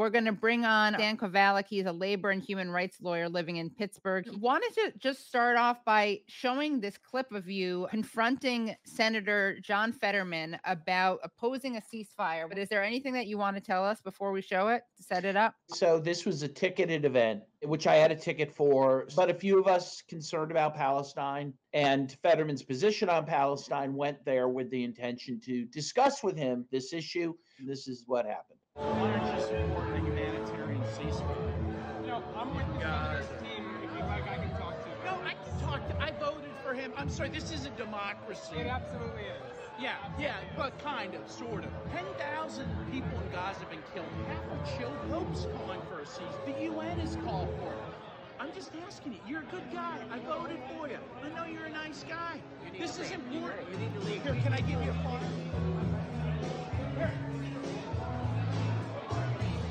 We're going to bring on Dan Kovalik. He's a labor and human rights lawyer living in Pittsburgh. Wanted to just start off by showing this clip of you confronting Senator John Fetterman about opposing a ceasefire. But is there anything that you want to tell us before we show it set it up? So this was a ticketed event, which I had a ticket for, but a few of us concerned about Palestine and Fetterman's position on Palestine went there with the intention to discuss with him this issue. This is what happened. Why don't you support the humanitarian ceasefire? No, I'm with the God. team. If you'd like, I can talk to you. No, I can talk to. I voted for him. I'm sorry. This is a democracy. It absolutely is. Yeah, yeah, but kind of, sort of. 10,000 people in Gaza have been killed. Half are children. Pope's calling for a cease. The UN has called for it. I'm just asking you. You're a good guy. I voted for you. I know you're a nice guy. This is important. You need to leave. Here, can I give you a phone?